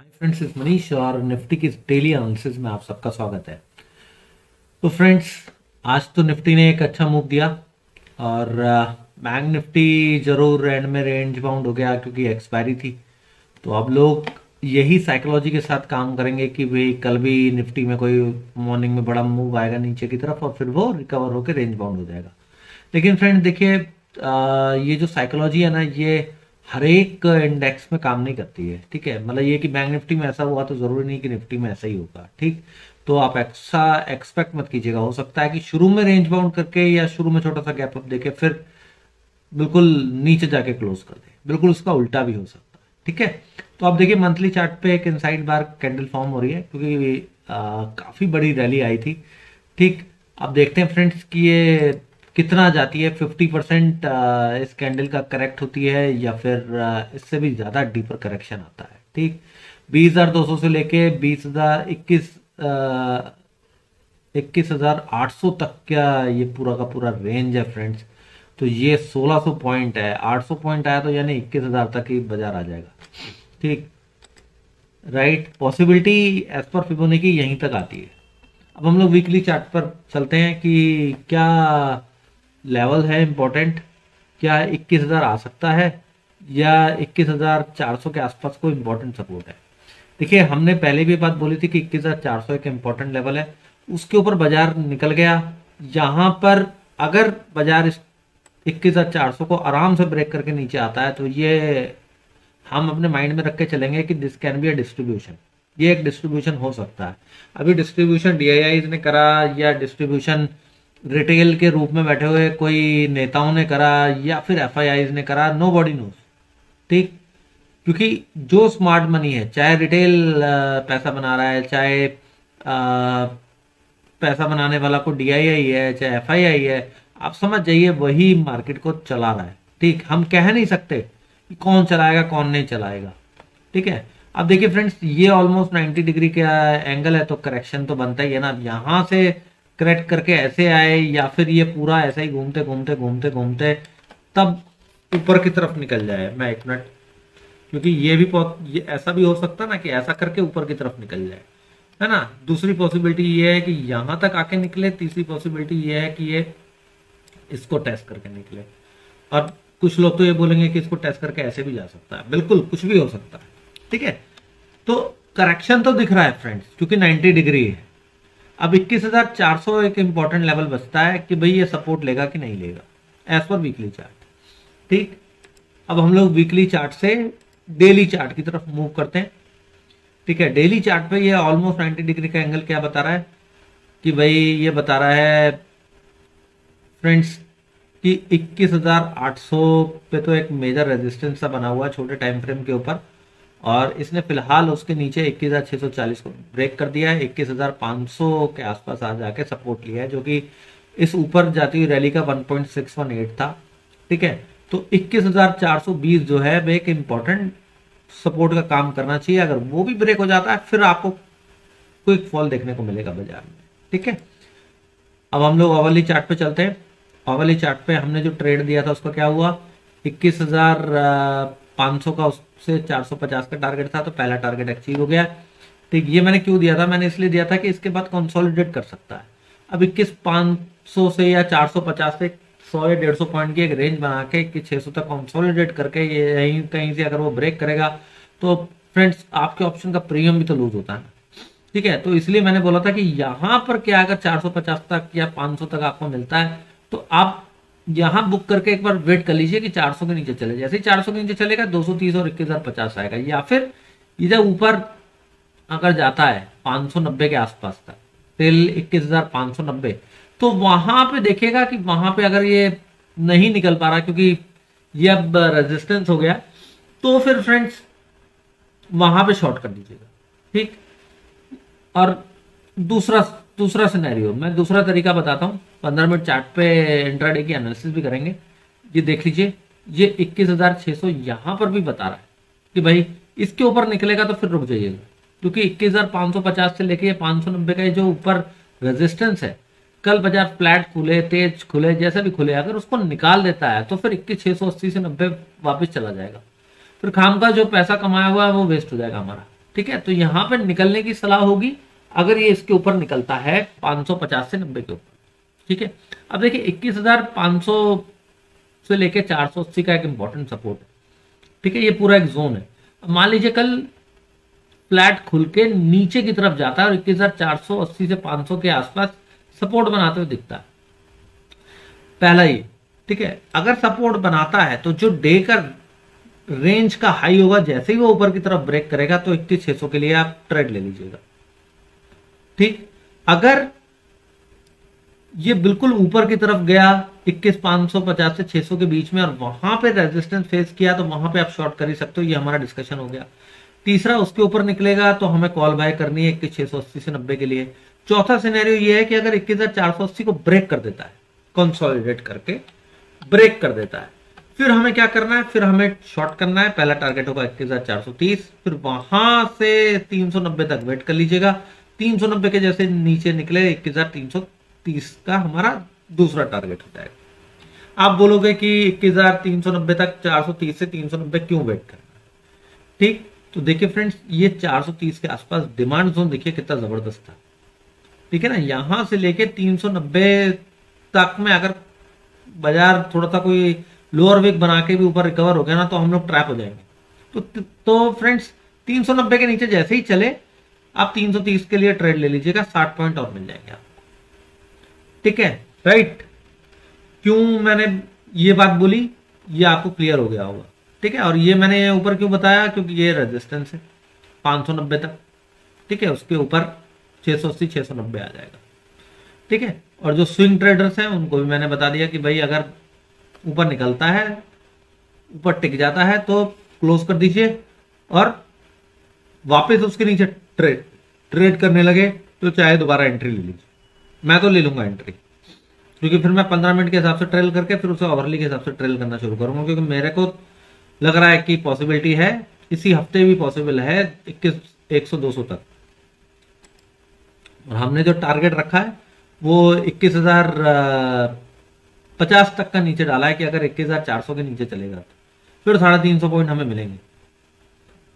Hi friends इस मनीष और Nifty की डेली एनालिसिस में आप सबका स्वागत है। तो फ्रेंड्स आज तो निफ्टी ने एक अच्छा मूव दिया और बैंक निफ्टी ज़रूर एंड में रेंज बाउंड हो गया क्योंकि एक्सपायरी थी। तो अब लोग यही साइकोलॉजी के साथ काम करेंगे कि भाई कल भी निफ्टी में कोई मॉर्निंग में बड़ा मूव आएगा नीचे की तरफ़ और फिर वो रिकवर होकर रेंज बाउंड हो जाएगा। लेकिन फ्रेंड देखिए ये जो साइकोलॉजी है ना, ये हर एक इंडेक्स में काम नहीं करती है, ठीक है? मतलब ये कि बैंक निफ्टी में ऐसा हुआ तो ज़रूरी नहीं कि निफ्टी में ऐसा ही होगा, ठीक? तो आप ऐसा एक्सपेक्ट मत कीजिएगा। हो सकता है कि शुरू में रेंज बाउंड करके या शुरू में छोटा सा गैप अप देके फिर बिल्कुल नीचे जाके क्लोज कर दे। बिल्कुल उसका उल्टा भी हो सकता है, ठीक है? तो आप देखिए मंथली चार्ट पे एक इनसाइड बार कैंडल फॉर्म हो रही है, क्योंकि काफ़ी बड़ी रैली आई थी, ठीक? अब देखते हैं फ्रेंड्स कि ये कितना जाती है? फिफ्टी परसेंट इस कैंडल का करेक्ट होती है या फिर इससे भी ज़्यादा डीपर करेक्शन आता है, ठीक? बीस हज़ार दो सौ से लेके बीस हज़ार इक्कीस इक्कीस हज़ार आठ सौ तक का ये पूरा का पूरा रेंज है फ्रेंड्स तो ये सोलह पॉइंट है। आठ सौ पॉइंट आया तो यानी इक्कीस हज़ार तक ही बाज़ार आ जाएगा, ठीक? राइट पॉसिबिलिटी एज पर फिबोने की यहीं तक आती है। अब हम लोग वीकली चार्ट पर चलते हैं कि क्या लेवल है इम्पोर्टेंट क्या इक्कीस हज़ार आ सकता है? या इक्कीस हज़ार चार सौ के आसपास कोई इम्पोर्टेंट सपोर्ट है? देखिए, हमने पहले भी बात बोली थी कि इक्कीस हज़ार चार सौ एक इम्पोर्टेंट लेवल है। उसके ऊपर बाज़ार निकल गया। यहाँ पर अगर बाज़ार इस इक्कीस हज़ार चार सौ को आराम से ब्रेक करके नीचे आता है तो ये हम अपने माइंड में रख के चलेंगे कि this can be a distribution ये एक डिस्ट्रीब्यूशन हो सकता है। अभी डिस्ट्रीब्यूशन डी ने करा या डिस्ट्रीब्यूशन रिटेल के रूप में बैठे हुए कोई नेताओं ने करा या फिर एफआईआई ने करा नो बॉडी नोज़ ठीक? क्योंकि जो स्मार्ट मनी है, चाहे रिटेल पैसा बना रहा है, चाहे पैसा बनाने वाला को डी है, चाहे एफआईआई है, आप समझ जाइए वही मार्केट को चला रहा है। ठीक? हम कह नहीं सकते कि कौन चलाएगा, कौन नहीं चलाएगा। ठीक है? अब देखिए फ्रेंड्स ये ऑलमोस्ट 90 डिग्री का एंगल है तो करेक्शन तो बनता ही है ना। यहाँ से करेक्ट करके ऐसे आए या फिर ये पूरा ऐसा ही घूमते घूमते घूमते घूमते, तब ऊपर की तरफ़ निकल जाए। मैं एक मिनट, क्योंकि ये भी ये ऐसा भी हो सकता ना कि ऐसा करके ऊपर की तरफ़ निकल जाए। है ना? दूसरी पॉसिबिलिटी ये है कि यहाँ तक आके निकले, तीसरी पॉसिबिलिटी ये है कि ये इसको टेस्ट करके निकले। और कुछ लोग तो ये बोलेंगे कि इसको टेस्ट करके ऐसे भी जा सकता है। बिल्कुल, कुछ भी हो सकता है। ठीक है? तो करेक्शन तो दिख रहा है फ्रेंड्स क्योंकि 90 डिग्री है। अब 21,400 एक इंपॉर्टेंट लेवल बचता है कि भाई ये सपोर्ट लेगा कि नहीं लेगा? एज पर वीकली चार्ट ठीक? अब हम लोग वीकली चार्ट से डेली चार्ट की तरफ़ मूव करते हैं। ठीक है? डेली चार्ट पे ये ऑलमोस्ट 90 डिग्री का एंगल क्या बता रहा है? कि भाई ये बता रहा है फ्रेंड्स कि 21,800 पे तो एक मेजर रेजिस्टेंस सा बना हुआ है छोटे टाइम फ्रेम के ऊपर। और इसने फ़िलहाल उसके नीचे 21,640 को ब्रेक कर दिया है। 21,500 के आसपास आ जाके सपोर्ट लिया है जो कि इस ऊपर जाती हुई रैली का 1.618 था। ठीक है? तो 21,420 जो है एक इंपॉर्टेंट सपोर्ट का काम करना चाहिए। अगर वो भी ब्रेक हो जाता है फिर आपको क्विक फॉल देखने को मिलेगा बाज़ार में। ठीक है? अब हम लोग अवली चार्ट पे चलते हैं। अवली चार्ट पे हमने जो ट्रेड दिया था उसका क्या हुआ? इक्कीस हज़ार पाँच सौ का, उससे 450 का टारगेट था तो पहला टारगेट अचीव हो गया। ठीक, ये मैंने क्यों दिया था? मैंने इसलिए दिया था कि इसके बाद कंसोलिडेट कर सकता है। अब इक्कीस पाँच से या 450 से सौ या डेढ़ सौ पॉइंट की एक रेंज बना के कि 600 तक कंसोलिडेट करके ये यहीं, कहीं से अगर वो ब्रेक करेगा तो फ्रेंड्स आपके ऑप्शन का प्रीमियम भी तो लूज होता है। ठीक है तो इसलिए मैंने बोला था कि यहाँ पर क्या अगर 450 तक या 500 तक आपको मिलता है तो आप यहाँ बुक करके एक बार वेट कर लीजिए कि 400 के नीचे चले जैसे ही 400 के नीचे चलेगा 230 और इक्कीस आएगा। या फिर इधर ऊपर अगर जाता है 590 के आसपास तक टिल इक्कीस तो वहाँ पे देखेगा कि वहाँ पे अगर ये नहीं निकल पा रहा, क्योंकि ये अब रेजिस्टेंस हो गया तो फिर फ्रेंड्स वहाँ पे शॉर्ट कर दीजिएगा। ठीक? और दूसरा दूसरा सिनेरियो मैं दूसरा तरीका बताता हूँ। पंद्रह मिनट चार्ट पे इंट्राडे की एनालिसिस भी करेंगे। ये देख लीजिए, ये इक्कीस हज़ार छह सौ यहाँ पर भी बता रहा है कि भाई इसके ऊपर निकलेगा तो फिर रुक जाइएगा क्योंकि इक्कीस हज़ार पाँच सौ पचास से लेके पाँच सौ नब्बे का जो ऊपर रेजिस्टेंस है, कल बाज़ार फ्लैट खुले, तेज खुले, जैसे भी खुले, अगर उसको निकाल देता है तो फिर इक्कीस छह सौ अस्सी से नब्बे वापिस चला जाएगा। फिर खाम का जो पैसा कमाया हुआ है वो वेस्ट हो जाएगा हमारा। ठीक है? तो यहाँ पर निकलने की सलाह होगी। अगर ये इसके ऊपर निकलता है 550 से 90 के ऊपर ठीक है? अब देखिए 21,500 से लेके 480 का एक इंपॉर्टेंट सपोर्ट है ठीक है? ये पूरा एक जोन है। मान लीजिए कल फ्लैट खुल के नीचे की तरफ़ जाता है और इक्कीस हज़ार चार सौ अस्सी से पाँच सौ के आसपास सपोर्ट बनाते हुए दिखता है। पहला ये ठीक है? अगर सपोर्ट बनाता है तो जो डे का रेंज का हाई होगा जैसे ही वो ऊपर की तरफ़ ब्रेक करेगा तो इक्कीस के लिए आप ट्रेड ले लीजिएगा। ठीक? अगर ये बिल्कुल ऊपर की तरफ़ गया, इक्कीस पाँच सौ पचास से छह सौ के बीच में, और वहाँ पे रेजिस्टेंस फेस किया तो वहाँ पे आप शॉर्ट कर ही सकते हो, ये हमारा डिस्कशन हो गया। तीसरा, उसके ऊपर निकलेगा तो हमें कॉल बाय करनी है इक्कीस छह सौ अस्सी से नब्बे के लिए। चौथा सिनेरियो ये है कि अगर इक्कीस हज़ार चार सौ अस्सी को ब्रेक कर देता है कंसोलिडेट करके ब्रेक कर देता है, फिर हमें क्या करना है? फिर हमें शॉर्ट करना है, पहला टारगेट होगा इक्कीस हज़ार चार सौ तीस, फिर वहाँ से तीन सौ नब्बे तक वेट कर लीजिएगा। तीन सौ नब्बे के जैसे नीचे निकले, इक्कीस हज़ार तीन सौ तीस का हमारा दूसरा टारगेट हो। जाएगा आप बोलोगे कि इक्कीस हज़ार तीन सौ नब्बे तक चार सौ तीस से तीन सौ नब्बे क्यों वेट करना? ठीक? तो देखिए फ्रेंड्स ये 430 के आसपास डिमांड जोन देखिए कितना ज़बरदस्त था। ठीक है ना? यहाँ से लेके 390 तक में अगर बाज़ार थोड़ा सा कोई लोअर वीक बना के भी ऊपर रिकवर हो गया ना तो हम लोग ट्रैप हो जाएँगे। तो तो फ्रेंड्स 390 के नीचे जैसे ही चले आप 330 के लिए ट्रेड ले लीजिएगा 60 पॉइंट और मिल जाएँगे आपको। ठीक है? राइट क्यों मैंने ये बात बोली? ये आपको क्लियर हो गया होगा। ठीक है? और ये मैंने ऊपर क्यों बताया? क्योंकि ये रेजिस्टेंस है। 590 तक। ठीक है? उसके ऊपर 680 690 आ जाएगा। ठीक है? और जो स्विंग ट्रेडर्स हैं, उनको भी मैंने बता दिया कि भाई, अगर ऊपर निकलता है, ऊपर टिक जाता है तो क्लोज कर दीजिए और वापस उसके नीचे ट्रेड ट्रेड करने लगे तो चाहे दोबारा एंट्री ले लीजिए। मैं तो ले लूँगा एंट्री। क्योंकि फिर मैं पंद्रह मिनट के हिसाब से ट्रेल करके फिर उसे ओवरली के हिसाब से ट्रेल करना शुरू करूँगा, क्योंकि मेरे को लग रहा है कि पॉसिबिलिटी है, इसी हफ़्ते भी पॉसिबल है इक्कीस, एक सौ, दो सौ तक। और हमने जो टारगेट रखा है, वो इक्कीस हज़ार पचास तक का नीचे डाला है कि अगर इक्कीस हज़ार चार सौ के नीचे चलेगा तो। फिर साढ़े तीन सौ पॉइंट हमें मिलेंगे।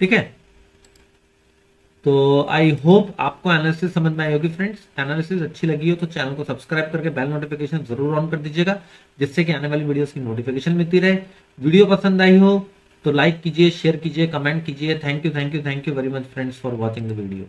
ठीक है? तो आई होप आपको एनालिसिस समझ में आई होगी फ्रेंड्स एनालिसिस अच्छी लगी हो तो चैनल को सब्सक्राइब करके बेल नोटिफिकेशन ज़रूर ऑन कर दीजिएगा, जिससे कि आने वाली वीडियोस की नोटिफिकेशन मिलती रहे। वीडियो पसंद आई हो तो लाइक कीजिए शेयर कीजिए कमेंट कीजिए। Thank you thank you thank you very much friends for watching the video